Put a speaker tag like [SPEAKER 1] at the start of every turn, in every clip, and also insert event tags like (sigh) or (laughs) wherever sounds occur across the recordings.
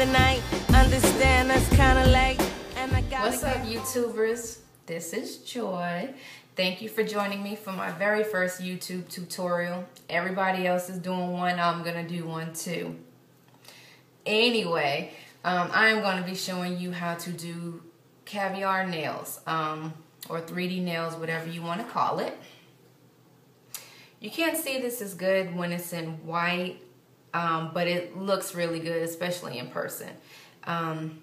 [SPEAKER 1] other night. Understand that's late. And I gotta
[SPEAKER 2] What's up, YouTubers? This is Joy. Thank you for joining me for my very first YouTube tutorial. Everybody else is doing one, I'm gonna do one too. Anyway, um, I am gonna be showing you how to do caviar nails, um, or 3D nails, whatever you wanna call it. You can't see this as good when it's in white, um, but it looks really good, especially in person. Um,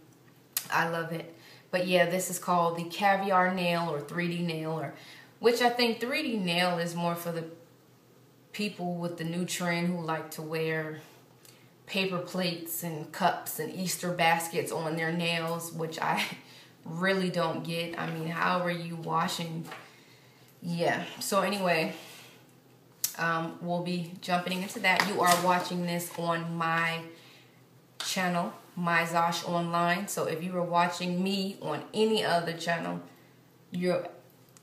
[SPEAKER 2] I love it. But yeah, this is called the caviar nail or 3D nail, or which I think 3D nail is more for the people with the new trend who like to wear paper plates and cups and Easter baskets on their nails, which I (laughs) really don't get. I mean, how are you washing? Yeah, so anyway, um, we'll be jumping into that. You are watching this on my channel, My Xash Online. So if you were watching me on any other channel, you're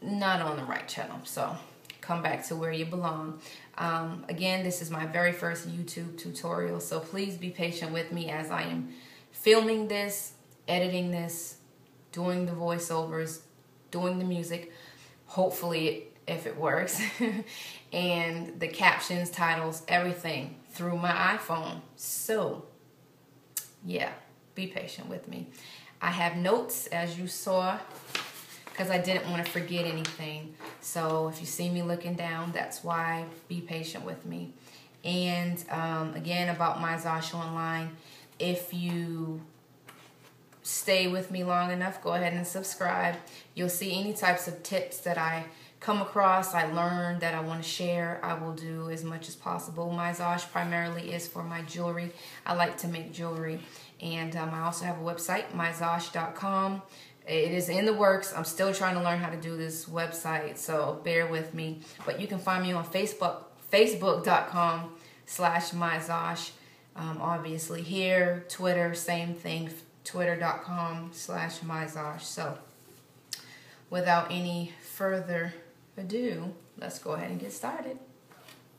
[SPEAKER 2] not on the right channel. So come back to where you belong. Um, again, this is my very first YouTube tutorial. So please be patient with me as I am filming this, editing this, doing the voiceovers, doing the music. Hopefully if it works. (laughs) and the captions, titles, everything through my iPhone. So, yeah, be patient with me. I have notes as you saw because I didn't want to forget anything. So if you see me looking down, that's why. Be patient with me. And um, again, about my Xash Online, if you stay with me long enough, go ahead and subscribe. You'll see any types of tips that I come across, I learn that I want to share, I will do as much as possible. My Xash primarily is for my jewelry. I like to make jewelry. And um, I also have a website, myxash.com. It is in the works. I'm still trying to learn how to do this website, so bear with me. But you can find me on Facebook, facebook.com slash myxash. Um, obviously here, Twitter, same thing, twitter.com slash myxash. So without any further ado, let's go ahead and get started.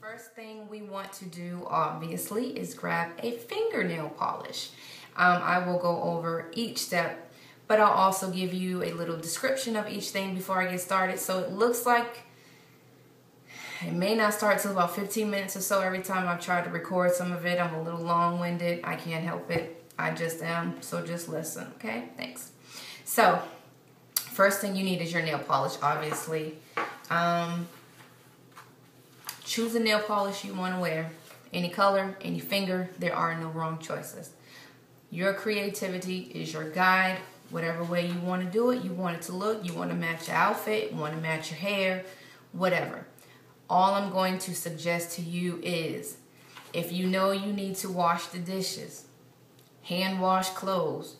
[SPEAKER 2] First thing we want to do, obviously, is grab a fingernail polish. Um, I will go over each step, but I'll also give you a little description of each thing before I get started. So it looks like it may not start till about 15 minutes or so every time I've tried to record some of it. I'm a little long-winded. I can't help it. I just am. So just listen, okay? Thanks. So first thing you need is your nail polish, obviously. Um, choose a nail polish you want to wear. Any color, any finger, there are no wrong choices. Your creativity is your guide. Whatever way you want to do it, you want it to look, you want to match your outfit, you want to match your hair, whatever. All I'm going to suggest to you is if you know you need to wash the dishes, hand wash clothes,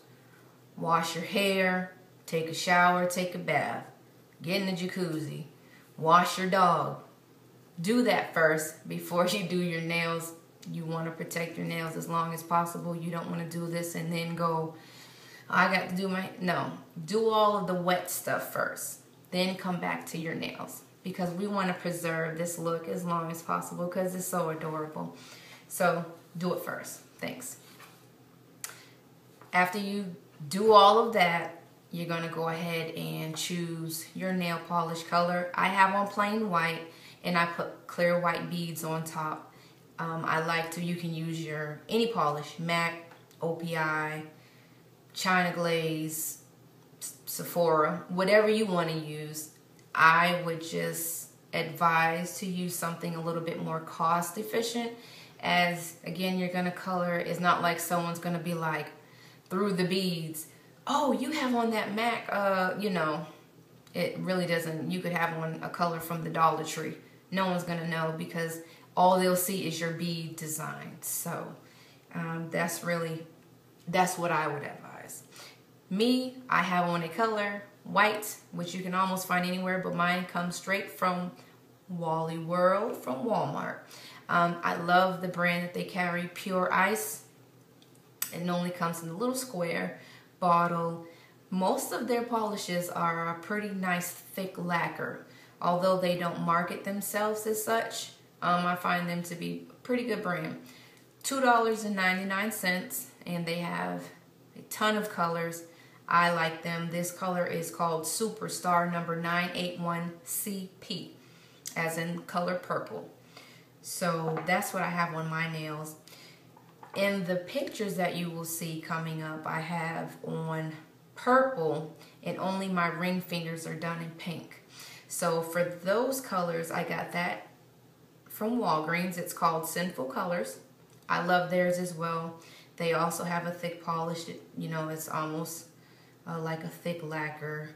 [SPEAKER 2] wash your hair, take a shower, take a bath, get in the jacuzzi, wash your dog. Do that first before you do your nails. You want to protect your nails as long as possible. You don't want to do this and then go, I got to do my, no. Do all of the wet stuff first. Then come back to your nails because we want to preserve this look as long as possible because it's so adorable. So do it first. Thanks. After you do all of that, you're going to go ahead and choose your nail polish color. I have on plain white and I put clear white beads on top. Um, I like to, you can use your, any polish, MAC, OPI, China Glaze, Sephora, whatever you want to use. I would just advise to use something a little bit more cost efficient as again you're to color it's not like someone's to be like through the beads oh you have on that mac uh you know it really doesn't you could have on a color from the dollar tree no one's going to know because all they'll see is your bead design so um, that's really that's what i would advise me i have on a color white, which you can almost find anywhere, but mine comes straight from Wally World from Walmart. Um, I love the brand that they carry, Pure Ice. It normally comes in a little square bottle. Most of their polishes are a pretty nice thick lacquer. Although they don't market themselves as such, um, I find them to be a pretty good brand. $2.99 and they have a ton of colors. I like them. This color is called Superstar number 981CP, as in color purple. So that's what I have on my nails. In the pictures that you will see coming up, I have on purple and only my ring fingers are done in pink. So for those colors, I got that from Walgreens. It's called Sinful Colors. I love theirs as well. They also have a thick polish. You know, it's almost uh, like a thick lacquer.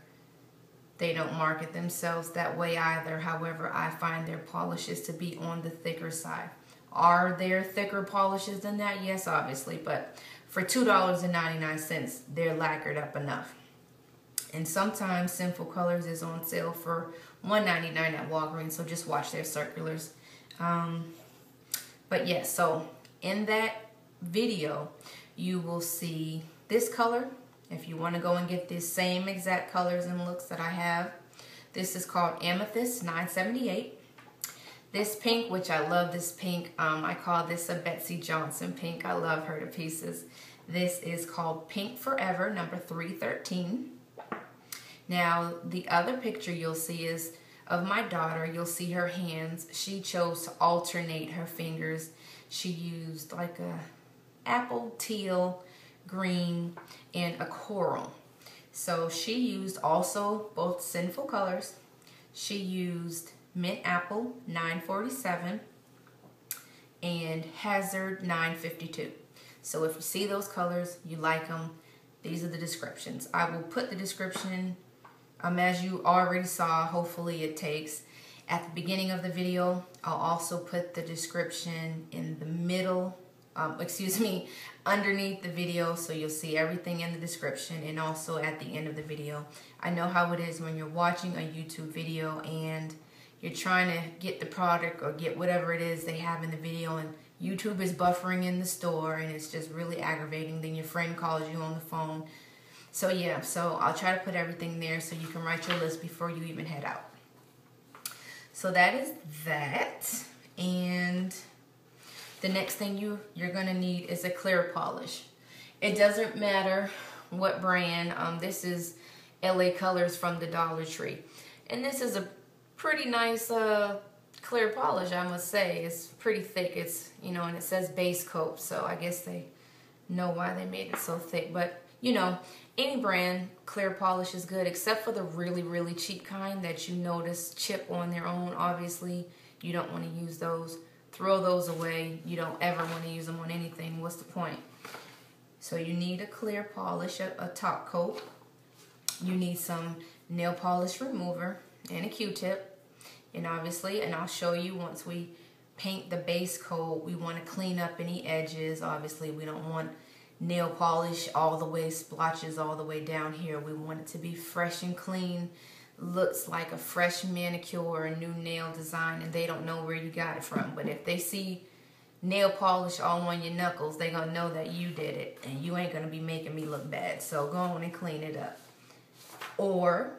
[SPEAKER 2] They don't market themselves that way either. However, I find their polishes to be on the thicker side. Are there thicker polishes than that? Yes, obviously. But for $2.99, they're lacquered up enough. And sometimes Sinful Colors is on sale for $1.99 at Walgreens. So just watch their circulars. Um, but yes, yeah, so in that video, you will see this color. If you want to go and get the same exact colors and looks that I have. This is called Amethyst 978. This pink, which I love this pink, um, I call this a Betsey Johnson pink. I love her to pieces. This is called Pink Forever, number 313. Now, the other picture you'll see is of my daughter. You'll see her hands. She chose to alternate her fingers. She used like a apple, teal, green, and a coral. So she used also both Sinful Colors. She used Mint Apple 947 and Hazard 952. So if you see those colors, you like them, these are the descriptions. I will put the description, um, as you already saw, hopefully it takes, at the beginning of the video. I'll also put the description in the middle um, (laughs) excuse me, underneath the video so you'll see everything in the description and also at the end of the video. I know how it is when you're watching a YouTube video and you're trying to get the product or get whatever it is they have in the video and YouTube is buffering in the store and it's just really aggravating. Then your friend calls you on the phone. So yeah, so I'll try to put everything there so you can write your list before you even head out. So that is that. And the next thing you, you're gonna need is a clear polish. It doesn't matter what brand. Um, this is LA Colors from the Dollar Tree. And this is a pretty nice uh, clear polish, I must say. It's pretty thick. It's, you know, and it says base coat. So I guess they know why they made it so thick. But, you know, any brand clear polish is good except for the really, really cheap kind that you notice chip on their own. Obviously, you don't want to use those throw those away. You don't ever want to use them on anything. What's the point? So you need a clear polish, a, a top coat. You need some nail polish remover and a Q-tip. And obviously, and I'll show you once we paint the base coat, we want to clean up any edges. Obviously, we don't want nail polish all the way, splotches all the way down here. We want it to be fresh and clean looks like a fresh manicure or a new nail design and they don't know where you got it from. But if they see nail polish all on your knuckles, they gonna know that you did it and you ain't gonna be making me look bad. So go on and clean it up. Or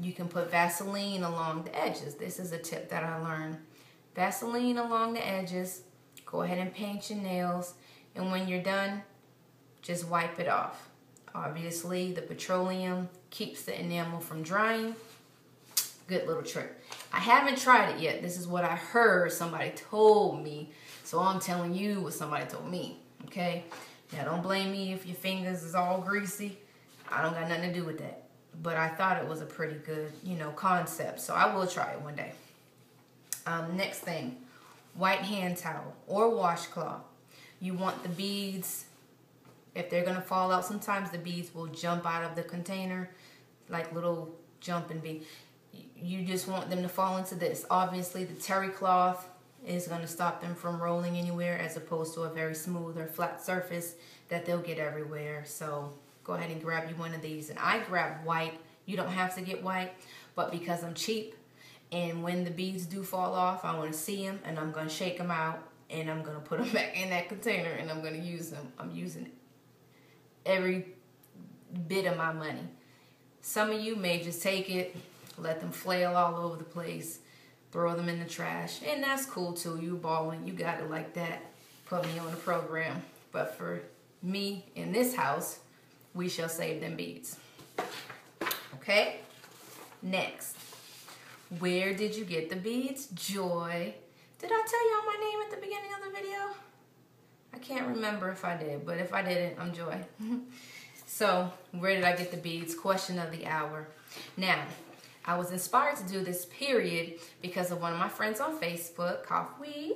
[SPEAKER 2] you can put Vaseline along the edges. This is a tip that I learned. Vaseline along the edges. Go ahead and paint your nails. And when you're done, just wipe it off. Obviously, the petroleum keeps the enamel from drying. Good little trick. I haven't tried it yet. This is what I heard somebody told me. So I'm telling you what somebody told me, okay? Now, don't blame me if your fingers is all greasy. I don't got nothing to do with that. But I thought it was a pretty good, you know, concept. So I will try it one day. Um, next thing, white hand towel or washcloth. You want the beads if they're gonna fall out, sometimes the beads will jump out of the container, like little jumping bead. You just want them to fall into this. Obviously, the terry cloth is gonna stop them from rolling anywhere as opposed to a very smooth or flat surface that they'll get everywhere. So go ahead and grab you one of these. And I grab white. You don't have to get white, but because I'm cheap and when the beads do fall off, I wanna see them and I'm gonna shake them out and I'm gonna put them (laughs) back in that container and I'm gonna use them. I'm using every bit of my money. Some of you may just take it, let them flail all over the place, throw them in the trash, and that's cool too. You balling, you got it like that. Put me on the program. But for me in this house, we shall save them beads. Okay? Next. Where did you get the beads? Joy. Did I tell y'all my name at the beginning of the video? I can't remember if I did, but if I didn't, I'm Joy. (laughs) so, where did I get the beads? Question of the hour. Now, I was inspired to do this period because of one of my friends on Facebook, Coffee,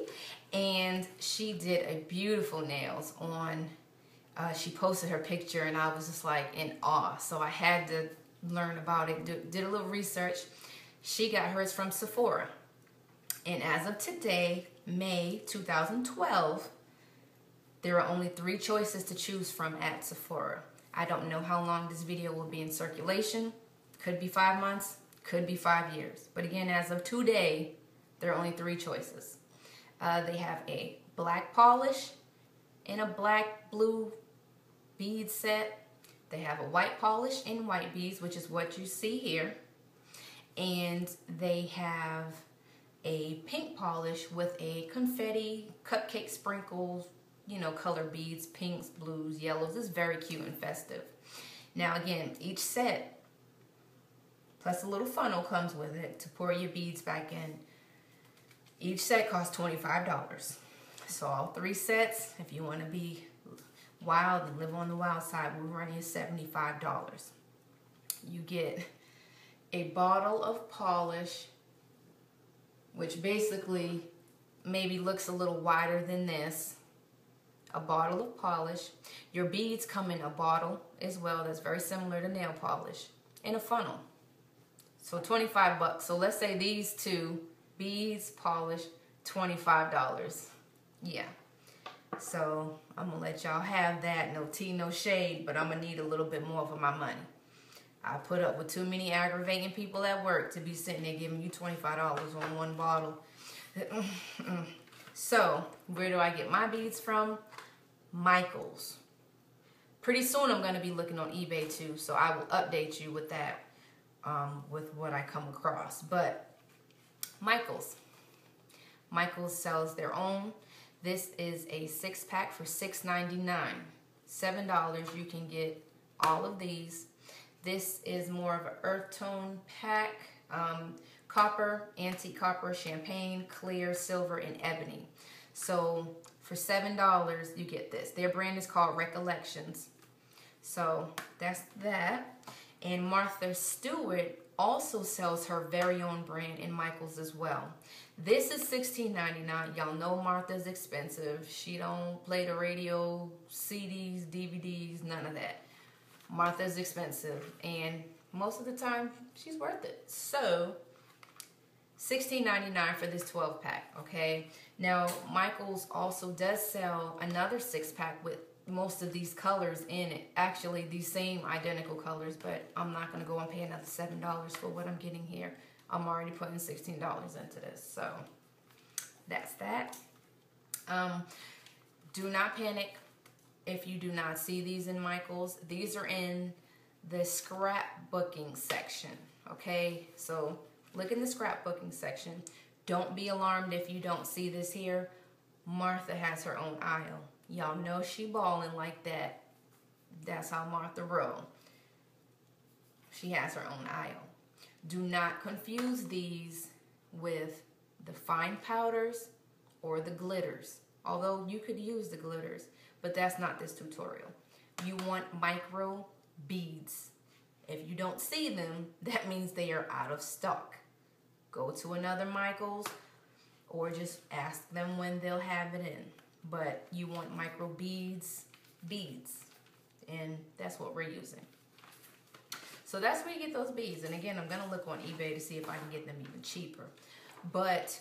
[SPEAKER 2] and she did a beautiful nails on, uh, she posted her picture and I was just like in awe. So I had to learn about it, did a little research. She got hers from Sephora. And as of today, May 2012, there are only three choices to choose from at Sephora. I don't know how long this video will be in circulation. Could be five months, could be five years. But again, as of today, there are only three choices. Uh, they have a black polish and a black blue bead set. They have a white polish and white beads, which is what you see here. And they have a pink polish with a confetti, cupcake sprinkles, you know, color beads, pinks, blues, yellows. It's very cute and festive. Now again, each set plus a little funnel comes with it to pour your beads back in. Each set costs $25. So all three sets, if you want to be wild and live on the wild side, we're running $75. You get a bottle of polish, which basically maybe looks a little wider than this. A bottle of polish. Your beads come in a bottle as well that's very similar to nail polish. And a funnel. So 25 bucks. So let's say these two, beads, polish, $25. Yeah. So I'm gonna let y'all have that. No tea, no shade, but I'm gonna need a little bit more for my money. I put up with too many aggravating people at work to be sitting there giving you $25 on one bottle. (clears throat) so, where do I get my beads from? Michaels. Pretty soon I'm to be looking on eBay too, so I will update you with that um, with what I come across. But Michaels. Michaels sells their own. This is a six pack for $6.99. $7 you can get all of these. This is more of an earth tone pack. Um, copper, antique copper, champagne, clear, silver, and ebony. So for $7, you get this. Their brand is called Recollections. So that's that. And Martha Stewart also sells her very own brand in Michaels as well. This is $16.99. Y'all know Martha's expensive. She don't play the radio, CDs, DVDs, none of that. Martha's expensive and most of the time she's worth it. So $16.99 for this 12 pack, okay? Now, Michaels also does sell another six pack with most of these colors in it. Actually, these same identical colors, but I'm not going to go and pay another $7 for what I'm getting here. I'm already putting $16 into this, so that's that. Um, do not panic if you do not see these in Michaels. These are in the scrapbooking section, okay? So look in the scrapbooking section. Don't be alarmed if you don't see this here. Martha has her own aisle. Y'all know she balling like that. That's how Martha roll. She has her own aisle. Do not confuse these with the fine powders or the glitters. Although you could use the glitters, but that's not this tutorial. You want micro beads. If you don't see them, that means they are out of stock. Go to another Michaels or just ask them when they'll have it in but you want micro beads, beads, and that's what we're using. So that's where you get those beads. And again, I'm gonna look on eBay to see if I can get them even cheaper. But